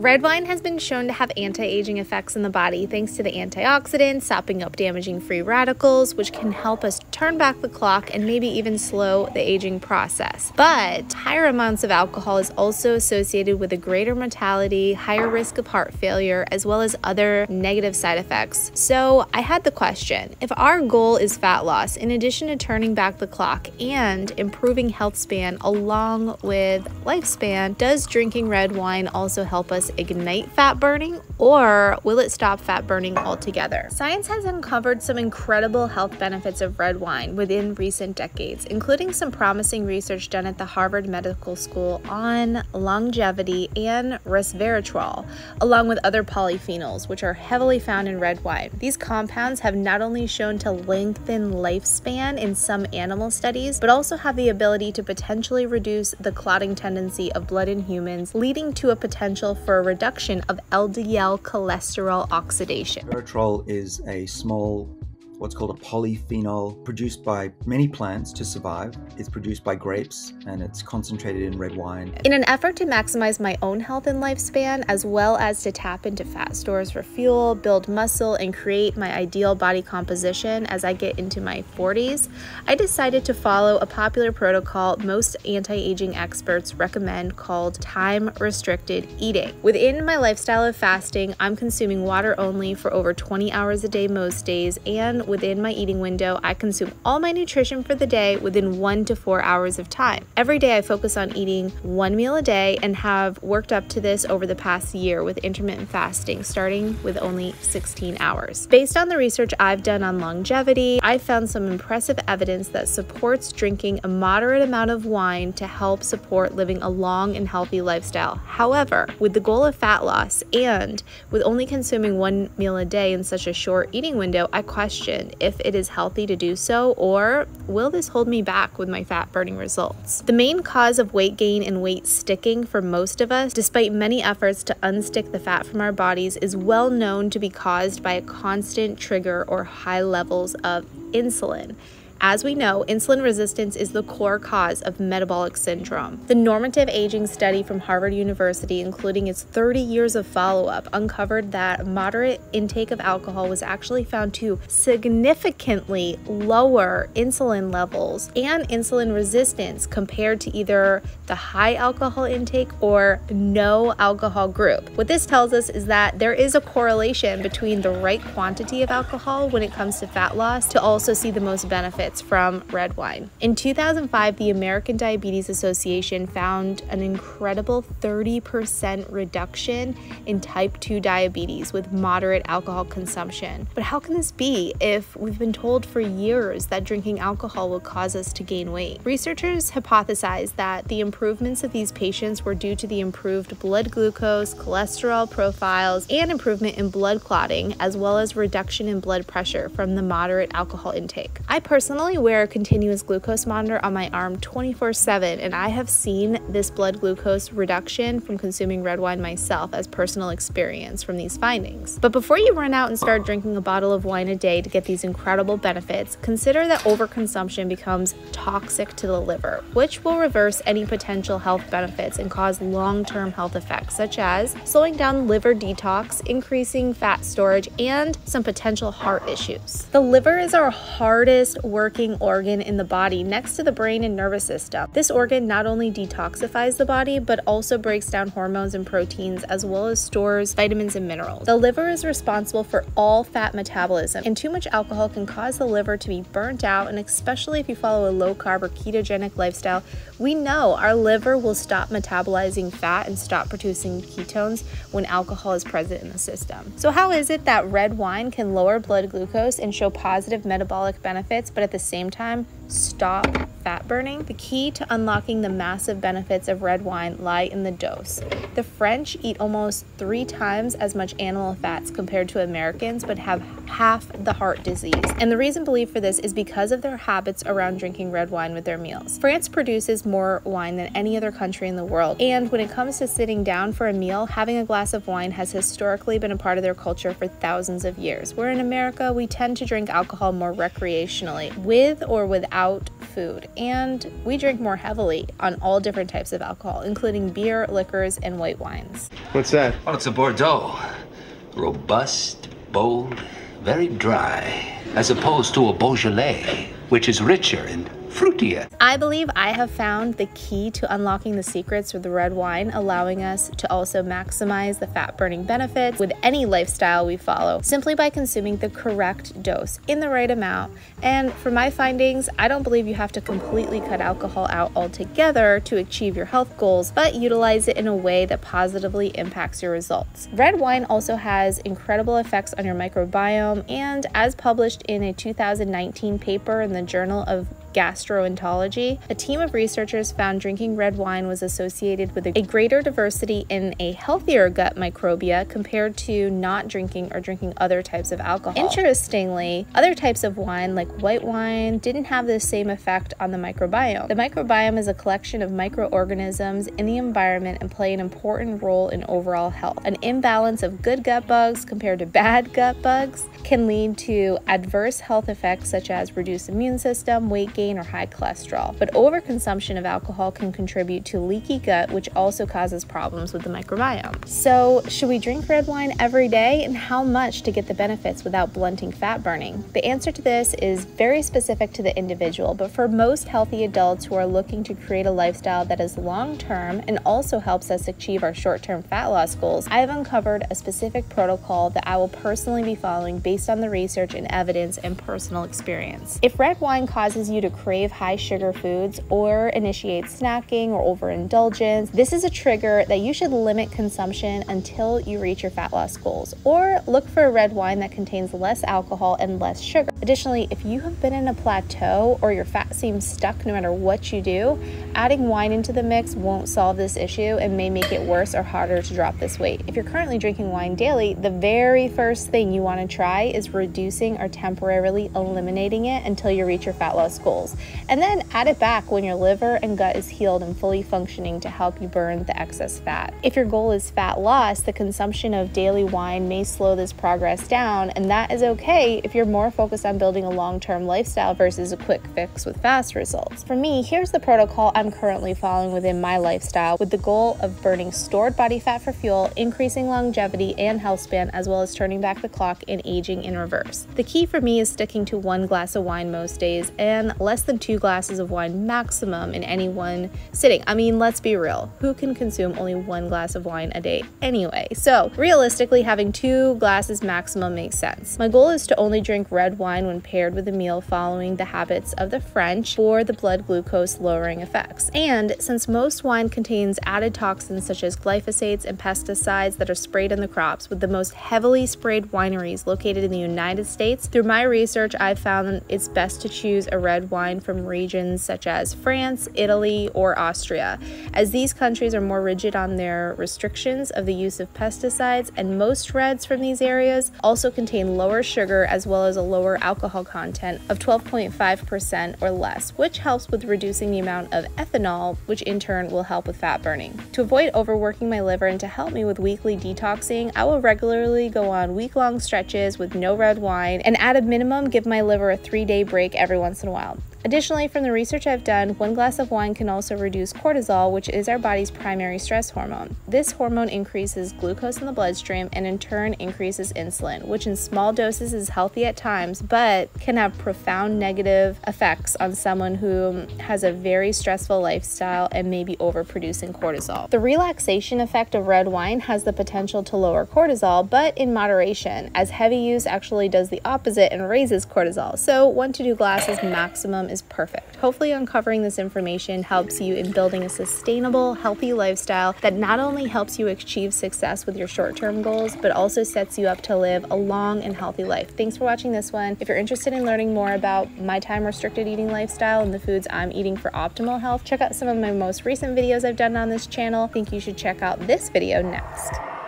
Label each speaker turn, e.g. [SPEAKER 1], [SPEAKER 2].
[SPEAKER 1] Red wine has been shown to have anti aging effects in the body thanks to the antioxidants, stopping up damaging free radicals, which can help us turn back the clock and maybe even slow the aging process. But higher amounts of alcohol is also associated with a greater mortality, higher risk of heart failure, as well as other negative side effects. So I had the question if our goal is fat loss, in addition to turning back the clock and improving health span along with lifespan, does drinking red wine also help us ignite fat burning or will it stop fat burning altogether? Science has uncovered some incredible health benefits of red wine within recent decades, including some promising research done at the Harvard Medical School on longevity and resveratrol, along with other polyphenols, which are heavily found in red wine. These compounds have not only shown to lengthen lifespan in some animal studies, but also have the ability to potentially reduce the clotting tendency of blood in humans, leading to a potential for a reduction of LDL cholesterol oxidation.
[SPEAKER 2] Resveratrol is a small what's called a polyphenol produced by many plants to survive. It's produced by grapes and it's concentrated in red wine.
[SPEAKER 1] In an effort to maximize my own health and lifespan, as well as to tap into fat stores for fuel, build muscle, and create my ideal body composition as I get into my 40s, I decided to follow a popular protocol most anti aging experts recommend called time restricted eating. Within my lifestyle of fasting, I'm consuming water only for over 20 hours a day most days and within my eating window, I consume all my nutrition for the day within one to four hours of time. Every day, I focus on eating one meal a day and have worked up to this over the past year with intermittent fasting, starting with only 16 hours. Based on the research I've done on longevity, I found some impressive evidence that supports drinking a moderate amount of wine to help support living a long and healthy lifestyle. However, with the goal of fat loss and with only consuming one meal a day in such a short eating window, I question if it is healthy to do so or will this hold me back with my fat burning results? The main cause of weight gain and weight sticking for most of us, despite many efforts to unstick the fat from our bodies, is well known to be caused by a constant trigger or high levels of insulin. As we know, insulin resistance is the core cause of metabolic syndrome. The normative aging study from Harvard University, including its 30 years of follow up, uncovered that moderate intake of alcohol was actually found to significantly lower insulin levels and insulin resistance compared to either the high alcohol intake or no alcohol group. What this tells us is that there is a correlation between the right quantity of alcohol when it comes to fat loss to also see the most benefits benefits from red wine. In 2005, the American Diabetes Association found an incredible 30% reduction in type 2 diabetes with moderate alcohol consumption. But how can this be if we've been told for years that drinking alcohol will cause us to gain weight? Researchers hypothesized that the improvements of these patients were due to the improved blood glucose, cholesterol profiles, and improvement in blood clotting, as well as reduction in blood pressure from the moderate alcohol intake. I personally personally wear a continuous glucose monitor on my arm 24 7, and I have seen this blood glucose reduction from consuming red wine myself as personal experience from these findings. But before you run out and start drinking a bottle of wine a day to get these incredible benefits, consider that overconsumption becomes toxic to the liver, which will reverse any potential health benefits and cause long term health effects, such as slowing down liver detox, increasing fat storage, and some potential heart issues. The liver is our hardest working working organ in the body next to the brain and nervous system. This organ not only detoxifies the body, but also breaks down hormones and proteins as well as stores vitamins and minerals. The liver is responsible for all fat metabolism, and too much alcohol can cause the liver to be burnt out, and especially if you follow a low carb or ketogenic lifestyle, we know our liver will stop metabolizing fat and stop producing ketones when alcohol is present in the system. So, how is it that red wine can lower blood glucose and show positive metabolic benefits, but at the same time stop fat burning? The key to unlocking the massive benefits of red wine lie in the dose. The French eat almost three times as much animal fats compared to Americans, but have half the heart disease. And the reason believed for this is because of their habits around drinking red wine with their meals. France produces more wine than any other country in the world, and when it comes to sitting down for a meal, having a glass of wine has historically been a part of their culture for thousands of years. Where in America, we tend to drink alcohol more recreationally, with or without food, and we drink more heavily on all different types of alcohol, including beer, liquors, and white wines.
[SPEAKER 3] What's that?
[SPEAKER 4] Oh, it's a Bordeaux. Robust, bold, very dry, as opposed to a Beaujolais, which is richer and fruitier.
[SPEAKER 1] I believe I have found the key to unlocking the secrets of the red wine, allowing us to also maximize the fat burning benefits with any lifestyle we follow simply by consuming the correct dose in the right amount. And for my findings, I don't believe you have to completely cut alcohol out altogether to achieve your health goals, but utilize it in a way that positively impacts your results. Red wine also has incredible effects on your microbiome, and as published in a 2019 paper in the Journal of gastroenterology, a team of researchers found drinking red wine was associated with a greater diversity in a healthier gut microbiota compared to not drinking or drinking other types of alcohol. Interestingly, other types of wine, like white wine, didn't have the same effect on the microbiome. The microbiome is a collection of microorganisms in the environment and play an important role in overall health. An imbalance of good gut bugs compared to bad gut bugs can lead to adverse health effects such as reduced immune system, weight gain, or high cholesterol. But overconsumption of alcohol can contribute to leaky gut, which also causes problems with the microbiome. So, should we drink red wine every day, and how much to get the benefits without blunting fat burning? The answer to this is very specific to the individual, but for most healthy adults who are looking to create a lifestyle that is long term and also helps us achieve our short term fat loss goals, I have uncovered a specific protocol that I will personally be following based on the research and evidence and personal experience. If red wine causes you to crave high sugar foods or initiate snacking or overindulgence, this is a trigger that you should limit consumption until you reach your fat loss goals. Or look for a red wine that contains less alcohol and less sugar. Additionally, if you have been in a plateau or your fat seems stuck no matter what you do, adding wine into the mix won't solve this issue and may make it worse or harder to drop this weight. If you're currently drinking wine daily, the very first thing you want to try is reducing or temporarily eliminating it until you reach your fat loss goals. And then add it back when your liver and gut is healed and fully functioning to help you burn the excess fat. If your goal is fat loss, the consumption of daily wine may slow this progress down, and that is okay if you're more focused on building a long term lifestyle versus a quick fix with fast results. For me, here's the protocol I'm currently following within my lifestyle with the goal of burning stored body fat for fuel, increasing longevity and health span, as well as turning back the clock and aging in reverse. The key for me is sticking to one glass of wine most days and less than two glasses of wine maximum in any one sitting. I mean, let's be real. Who can consume only one glass of wine a day anyway? So, realistically, having two glasses maximum makes sense. My goal is to only drink red wine when paired with a meal following the habits of the French for the blood glucose lowering effects. And since most wine contains added toxins such as glyphosates and pesticides that are sprayed in the crops, with the most heavily sprayed wineries located in the United States, through my research, I've found it's best to choose a red wine from regions such as France, Italy, or Austria, as these countries are more rigid on their restrictions of the use of pesticides, and most reds from these areas also contain lower sugar as well as a lower alcohol content of 12.5% or less, which helps with reducing the amount of ethanol, which in turn will help with fat burning. To avoid overworking my liver and to help me with weekly detoxing, I will regularly go on week long stretches with no red wine and at a minimum give my liver a three day break every once in a while. Additionally, from the research I've done, one glass of wine can also reduce cortisol, which is our body's primary stress hormone. This hormone increases glucose in the bloodstream and in turn increases insulin, which in small doses is healthy at times, but can have profound negative effects on someone who has a very stressful lifestyle and may be overproducing cortisol. The relaxation effect of red wine has the potential to lower cortisol, but in moderation, as heavy use actually does the opposite and raises cortisol. So, one to two glasses maximum is perfect. Hopefully, uncovering this information helps you in building a sustainable, healthy lifestyle that not only helps you achieve success with your short term goals, but also sets you up to live a long and healthy life. Thanks for watching this one. If you're interested in learning more about my time restricted eating lifestyle and the foods I'm eating for optimal health, check out some of my most recent videos I've done on this channel. I think you should check out this video next.